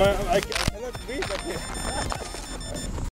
I'm a, I,